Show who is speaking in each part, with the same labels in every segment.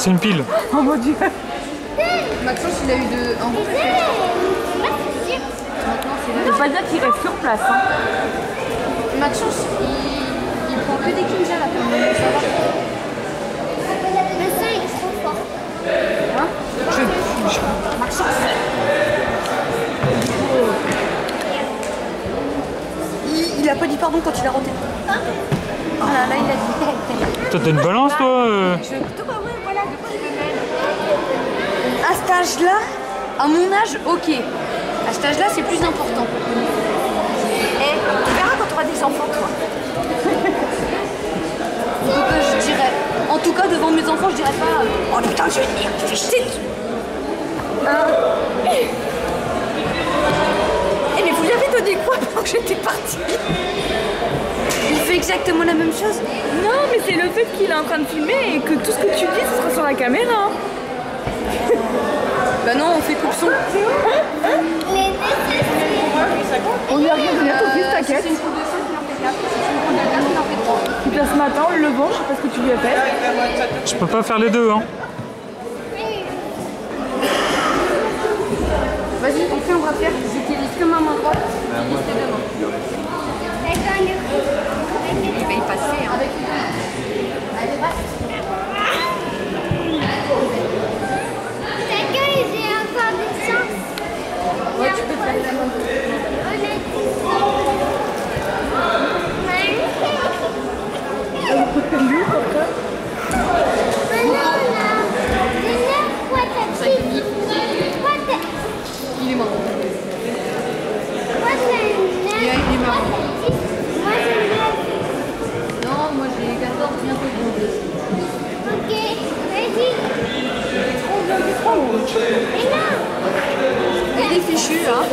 Speaker 1: C'est une pile.
Speaker 2: Oh mon dieu
Speaker 3: Maxence, il a eu de. En gros, Maintenant, c'est
Speaker 2: pas dire qu'il reste sur place. Hein.
Speaker 3: Maxence, il, il prend que des Kinja là quand même. Ça va.
Speaker 4: Il est trop fort.
Speaker 3: Hein? Maxence.
Speaker 2: Il, il a pas dit pardon quand il a roté.
Speaker 3: Ah là là, il a dit.
Speaker 1: Toi, t'as une balance, toi euh
Speaker 3: Je... Toi, ouais, voilà, de quoi je me mêle
Speaker 2: À cet âge-là,
Speaker 3: À mon âge, ok. À cet âge-là, c'est plus important.
Speaker 2: eh, tu verras quand tu auras des enfants, toi.
Speaker 3: Je dirais. En tout cas, devant mes enfants, je dirais pas.
Speaker 2: Oh putain, je vais venir, tu fais chier. Eh mais vous lui avez donné quoi pendant que j'étais partie?
Speaker 3: Il fait exactement la même chose.
Speaker 5: Non, mais c'est le fait qu'il est en train de filmer et que tout ce que tu dis, ce sera sur la caméra.
Speaker 3: Bah non, on fait coupe son.
Speaker 5: On lui a rien donné à ton fils, t'inquiète.
Speaker 3: C'est une coupe de son qui en fait 4. C'est une coupe de 4 qui en fait 3.
Speaker 5: Puis là, ce matin, en le levant, je sais pas ce que tu lui as fait.
Speaker 1: Je peux pas faire les deux, hein.
Speaker 3: Vas-y, on fait, on va faire. J'utilise que ma main droite. J'utilise tes deux mains.
Speaker 4: D'accord, le-
Speaker 3: Il va y passer. Hein. Avec les deux mains. Allez, passe.
Speaker 4: D'accord, j'ai encore des chances.
Speaker 3: Ouais, tu peux faire la main. Il est mort. Il est, il est mort. Non, moi j'ai 14, bientôt 12. Il est fichu, hein.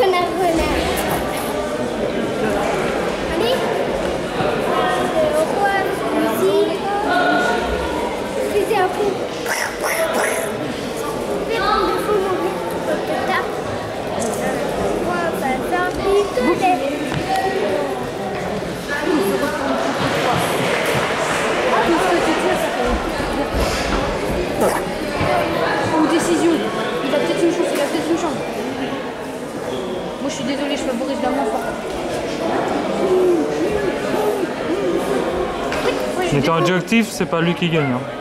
Speaker 4: Renard, renard. Allez. Le roi fusil. Fusil à coup. Fais prendre le feu mourir. Tata. Le roi va faire picoler.
Speaker 3: Ou décision. Il a peut-être une chance, il a peut-être une chance. Moi je suis favorise la moins forte.
Speaker 1: Mais c'est pas lui qui gagne. hein.